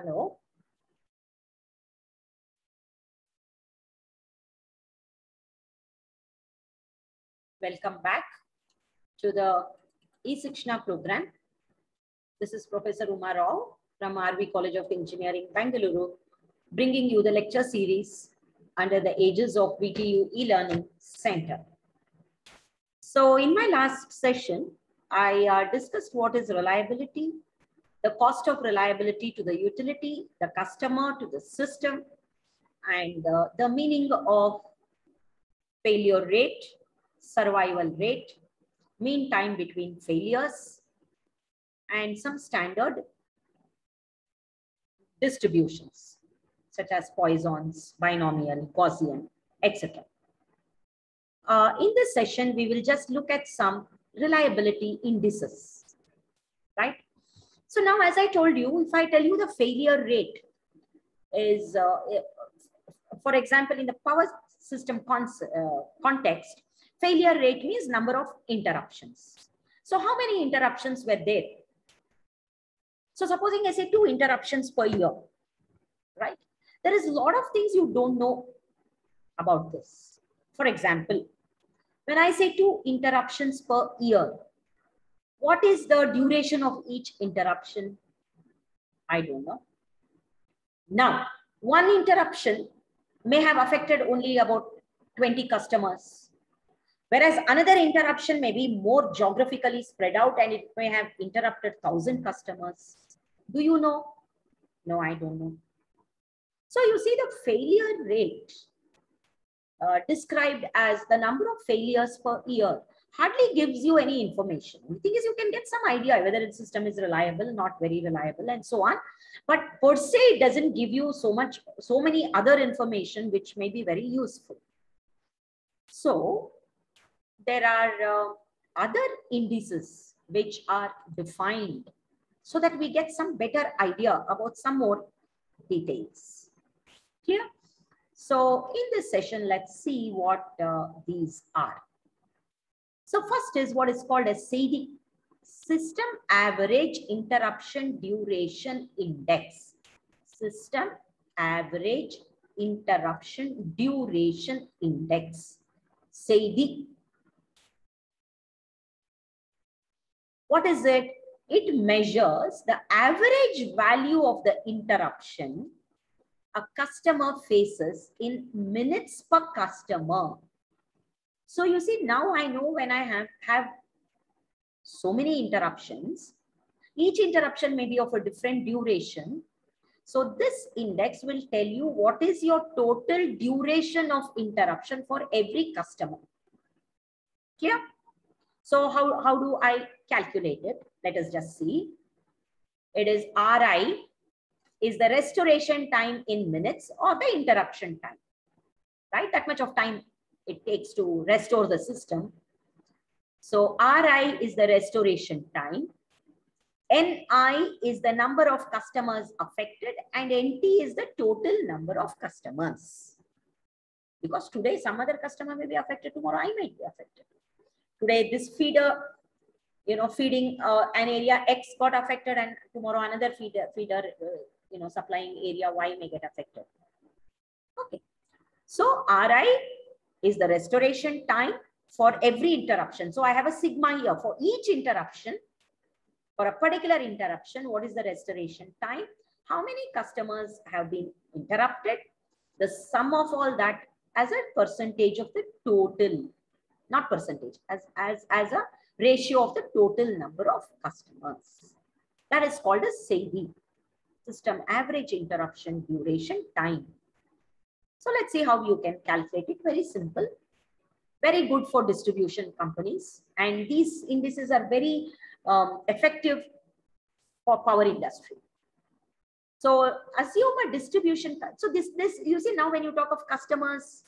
Hello. Welcome back to the e-Shikshana program. This is Professor Uma Rao from RV College of Engineering, Bangalore, bringing you the lecture series under the aegis of VTU e-learning center. So in my last session, I uh, discussed what is reliability, the cost of reliability to the utility, the customer to the system, and uh, the meaning of failure rate, survival rate, mean time between failures, and some standard distributions such as Poisson's, binomial, Gaussian, etc. Uh, in this session, we will just look at some reliability indices? So now, as I told you, if I tell you the failure rate is, uh, for example, in the power system uh, context, failure rate means number of interruptions. So how many interruptions were there? So supposing I say two interruptions per year, right? There is a lot of things you don't know about this. For example, when I say two interruptions per year, what is the duration of each interruption? I don't know. Now, one interruption may have affected only about 20 customers, whereas another interruption may be more geographically spread out and it may have interrupted 1,000 customers. Do you know? No, I don't know. So you see the failure rate uh, described as the number of failures per year hardly gives you any information. The thing is you can get some idea whether the system is reliable, not very reliable and so on. But per se, it doesn't give you so much, so many other information which may be very useful. So there are uh, other indices which are defined so that we get some better idea about some more details. Clear? So in this session, let's see what uh, these are. So first is what is called a SAIDI, System Average Interruption Duration Index. System Average Interruption Duration Index. SAIDI. What is it? It measures the average value of the interruption a customer faces in minutes per customer. So you see, now I know when I have, have so many interruptions, each interruption may be of a different duration. So this index will tell you what is your total duration of interruption for every customer. Clear? So how, how do I calculate it? Let us just see. It is Ri is the restoration time in minutes or the interruption time, right? That much of time it takes to restore the system. So Ri is the restoration time. Ni is the number of customers affected and Nt is the total number of customers. Because today some other customer may be affected, tomorrow I might be affected. Today this feeder, you know, feeding uh, an area X got affected and tomorrow another feeder, feeder uh, you know, supplying area Y may get affected. Okay. So Ri is the restoration time for every interruption. So I have a sigma here for each interruption. For a particular interruption, what is the restoration time? How many customers have been interrupted? The sum of all that as a percentage of the total, not percentage, as, as, as a ratio of the total number of customers. That is called a SAIDI system average interruption duration time. So let's see how you can calculate it. Very simple. Very good for distribution companies. And these indices are very um, effective for power industry. So assume a distribution. So this, this, you see now when you talk of customers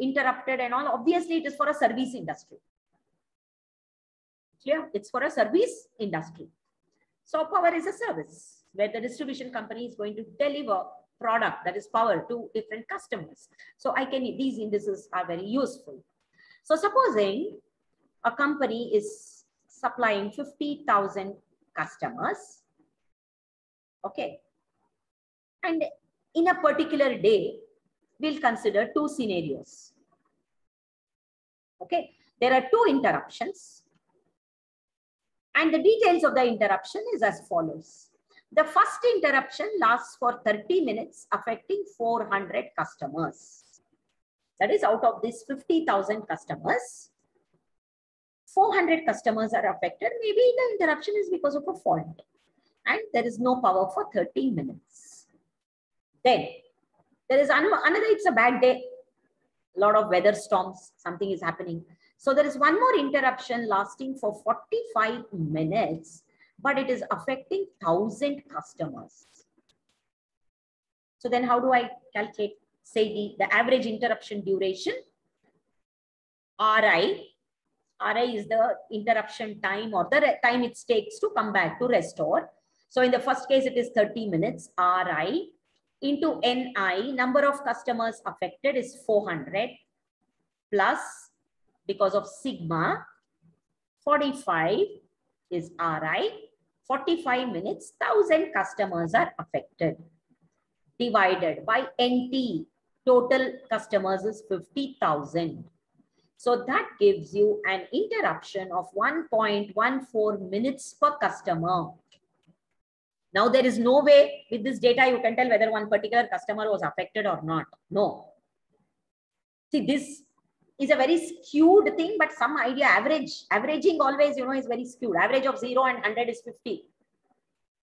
interrupted and all, obviously it is for a service industry. Clear? It's for a service industry. So power is a service where the distribution company is going to deliver product that is power to different customers. So I can, these indices are very useful. So supposing a company is supplying 50,000 customers, okay, And in a particular day, we'll consider two scenarios. Okay, there are two interruptions. And the details of the interruption is as follows. The first interruption lasts for 30 minutes, affecting 400 customers. That is out of these 50,000 customers, 400 customers are affected. Maybe the interruption is because of a fault and there is no power for 30 minutes. Then there is another, it's a bad day. A lot of weather storms, something is happening. So there is one more interruption lasting for 45 minutes, but it is affecting 1000 customers. So then how do I calculate, say the, the average interruption duration? Ri, Ri is the interruption time or the time it takes to come back to restore. So in the first case, it is 30 minutes, Ri into Ni, number of customers affected is 400 plus because of sigma 45 is Ri 45 minutes 1000 customers are affected. Divided by NT total customers is 50,000 so that gives you an interruption of 1.14 minutes per customer. Now there is no way with this data you can tell whether one particular customer was affected or not. No. See this is a very skewed thing, but some idea average, averaging always, you know, is very skewed. Average of zero and 100 is 50.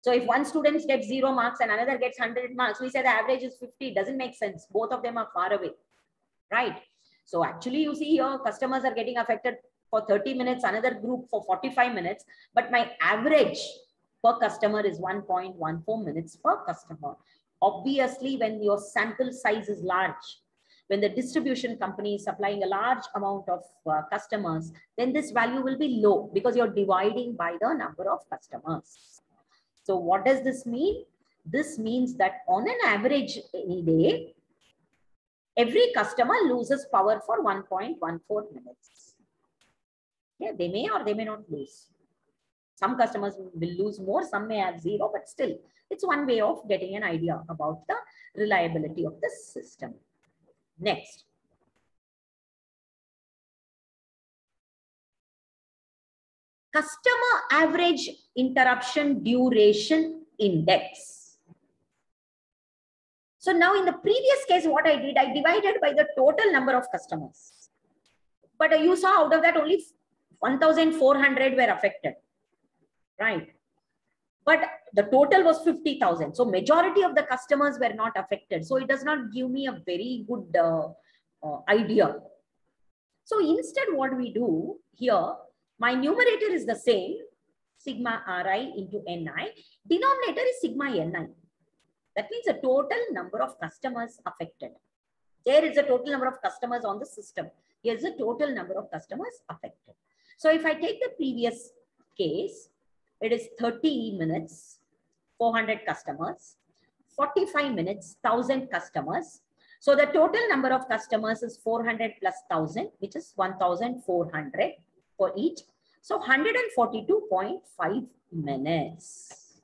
So if one student gets zero marks and another gets 100 marks, we say the average is 50. It doesn't make sense. Both of them are far away, right? So actually you see here customers are getting affected for 30 minutes, another group for 45 minutes, but my average per customer is 1.14 minutes per customer. Obviously, when your sample size is large, when the distribution company is supplying a large amount of uh, customers, then this value will be low because you're dividing by the number of customers. So what does this mean? This means that on an average any day, every customer loses power for 1.14 minutes. Yeah, they may or they may not lose. Some customers will lose more, some may have zero, but still, it's one way of getting an idea about the reliability of the system. Next. Customer average interruption duration index. So now in the previous case, what I did, I divided by the total number of customers. But you saw out of that only 1,400 were affected, right? But the total was 50,000. So majority of the customers were not affected. So it does not give me a very good uh, uh, idea. So instead what we do here, my numerator is the same, sigma Ri into Ni. Denominator is sigma Ni. That means the total number of customers affected. There is a total number of customers on the system. Here's the total number of customers affected. So if I take the previous case, it is 30 minutes, 400 customers, 45 minutes, 1000 customers. So the total number of customers is 400 plus 1000, which is 1400 for each. So 142.5 minutes.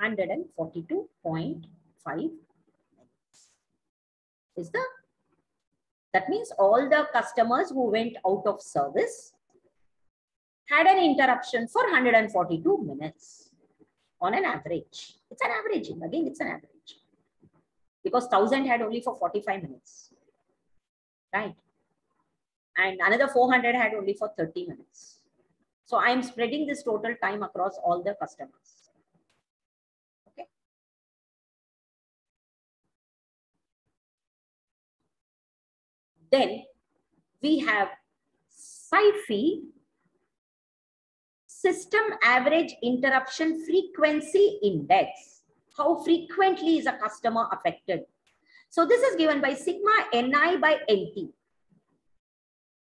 142.5 minutes is the that means all the customers who went out of service had an interruption for 142 minutes on an average. It's an averaging. Again, it's an average. Because 1000 had only for 45 minutes. Right? And another 400 had only for 30 minutes. So I am spreading this total time across all the customers. Okay. Then we have SAIFI system average interruption frequency index. How frequently is a customer affected? So this is given by sigma Ni by Nt.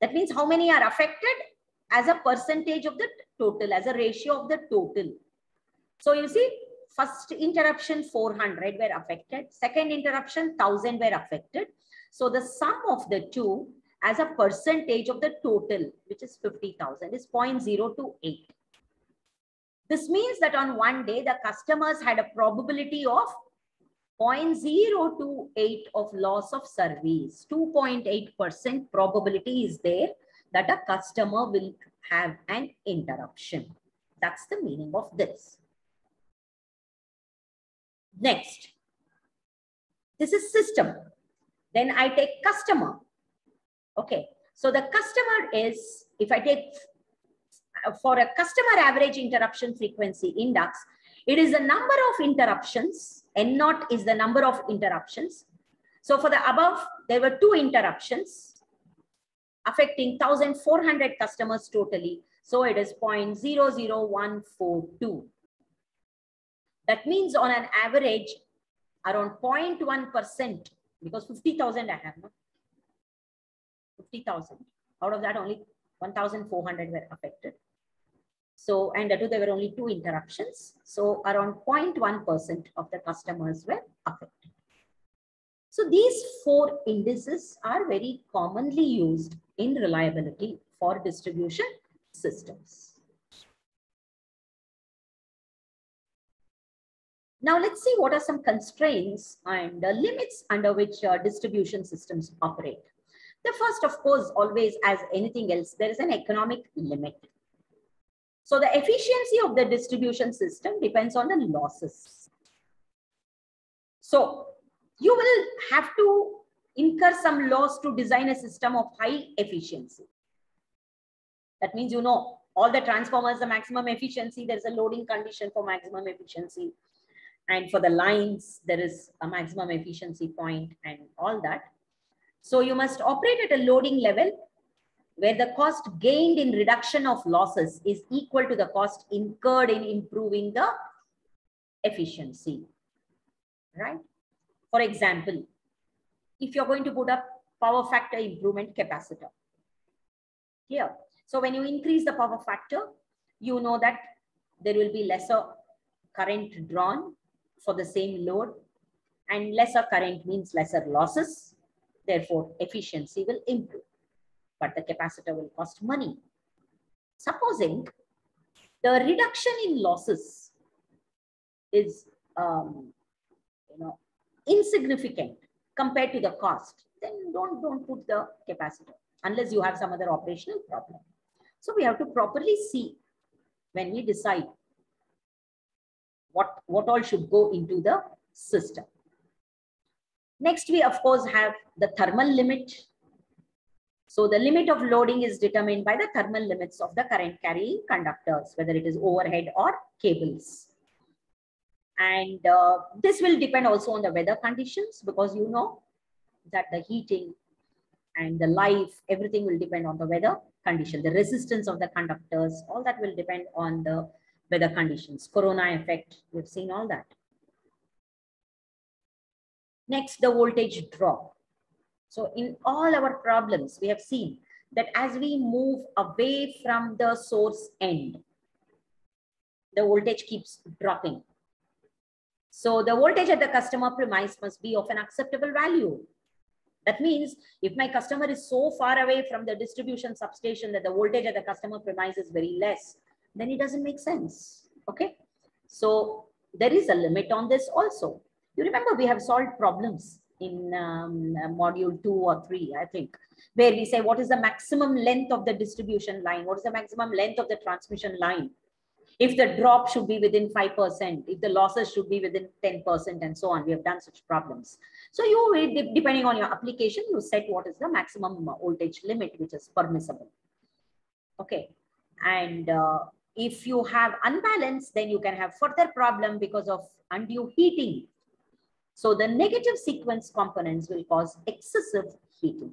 That means how many are affected as a percentage of the total, as a ratio of the total. So you see, first interruption 400 were affected, second interruption 1000 were affected. So the sum of the two as a percentage of the total, which is 50,000, is 0.028. This means that on one day, the customers had a probability of 0.028 of loss of service. 2.8% probability is there that a customer will have an interruption. That's the meaning of this. Next, this is system. Then I take customer. Okay, so the customer is, if I take for a customer average interruption frequency index, it is the number of interruptions, N naught is the number of interruptions. So for the above, there were two interruptions affecting 1,400 customers totally. So it is 0.00142. That means on an average, around 0.1%, because 50,000 I have, no? 50,000. Out of that, only 1,400 were affected. So, and that there were only two interruptions. So around 0.1% of the customers were affected. So these four indices are very commonly used in reliability for distribution systems. Now let's see what are some constraints and uh, limits under which uh, distribution systems operate. The first, of course, always as anything else, there is an economic limit. So the efficiency of the distribution system depends on the losses. So you will have to incur some loss to design a system of high efficiency. That means you know all the transformers, the maximum efficiency, there's a loading condition for maximum efficiency. And for the lines, there is a maximum efficiency point and all that. So you must operate at a loading level where the cost gained in reduction of losses is equal to the cost incurred in improving the efficiency, right? For example, if you're going to put up power factor improvement capacitor here. So when you increase the power factor, you know that there will be lesser current drawn for the same load and lesser current means lesser losses. Therefore, efficiency will improve, but the capacitor will cost money. Supposing the reduction in losses is, um, you know, insignificant compared to the cost, then don't, don't put the capacitor unless you have some other operational problem. So we have to properly see when we decide what, what all should go into the system. Next, we of course have the thermal limit. So the limit of loading is determined by the thermal limits of the current carrying conductors, whether it is overhead or cables. And uh, this will depend also on the weather conditions because you know that the heating and the life, everything will depend on the weather condition, the resistance of the conductors, all that will depend on the weather conditions, corona effect, we've seen all that. Next, the voltage drop. So in all our problems, we have seen that as we move away from the source end, the voltage keeps dropping. So the voltage at the customer premise must be of an acceptable value. That means if my customer is so far away from the distribution substation that the voltage at the customer premise is very less, then it doesn't make sense. Okay. So there is a limit on this also. You remember we have solved problems in um, module two or three, I think, where we say what is the maximum length of the distribution line? What is the maximum length of the transmission line? If the drop should be within 5%, if the losses should be within 10% and so on. We have done such problems. So you, depending on your application, you set what is the maximum voltage limit, which is permissible. Okay. And uh, if you have unbalance, then you can have further problem because of undue heating. So the negative sequence components will cause excessive heating.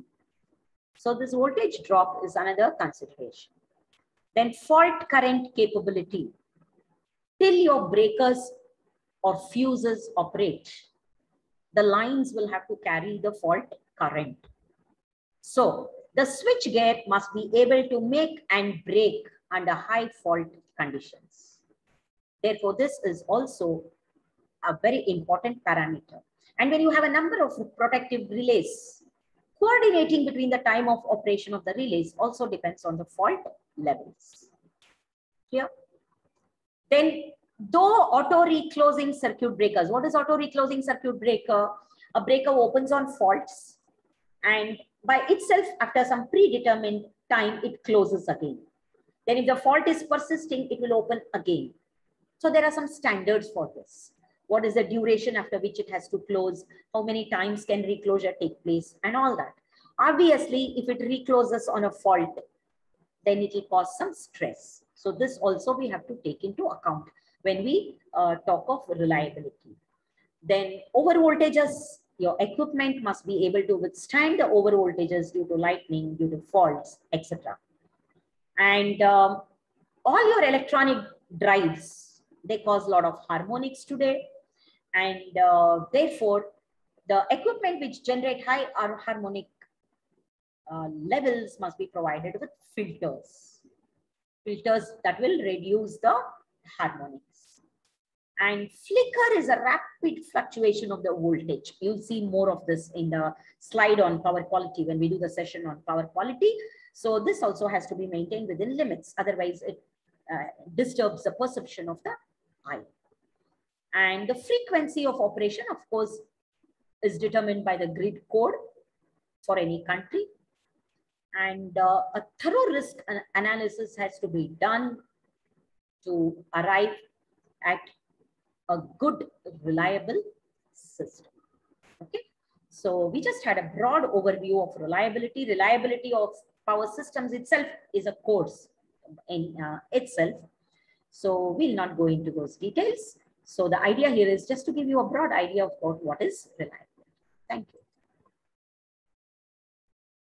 So this voltage drop is another consideration. Then fault current capability. Till your breakers or fuses operate, the lines will have to carry the fault current. So the switch gear must be able to make and break under high fault conditions. Therefore, this is also a very important parameter. And when you have a number of protective relays, coordinating between the time of operation of the relays also depends on the fault levels. Here. Then though auto reclosing circuit breakers, what is auto reclosing circuit breaker? A breaker opens on faults and by itself after some predetermined time, it closes again. Then if the fault is persisting, it will open again. So there are some standards for this. What is the duration after which it has to close? How many times can reclosure take place and all that. Obviously, if it recloses on a fault, then it will cause some stress. So this also we have to take into account when we uh, talk of reliability. Then over voltages, your equipment must be able to withstand the over voltages due to lightning, due to faults, etc. And um, all your electronic drives, they cause a lot of harmonics today. And uh, therefore, the equipment which generate high harmonic uh, levels must be provided with filters. Filters that will reduce the harmonics. And flicker is a rapid fluctuation of the voltage. You'll see more of this in the slide on power quality when we do the session on power quality. So this also has to be maintained within limits. Otherwise, it uh, disturbs the perception of the eye. And the frequency of operation, of course, is determined by the grid code for any country. And uh, a thorough risk analysis has to be done to arrive at a good, reliable system. Okay. So we just had a broad overview of reliability. Reliability of power systems itself is a course in uh, itself. So we'll not go into those details. So the idea here is just to give you a broad idea of what, is reliability.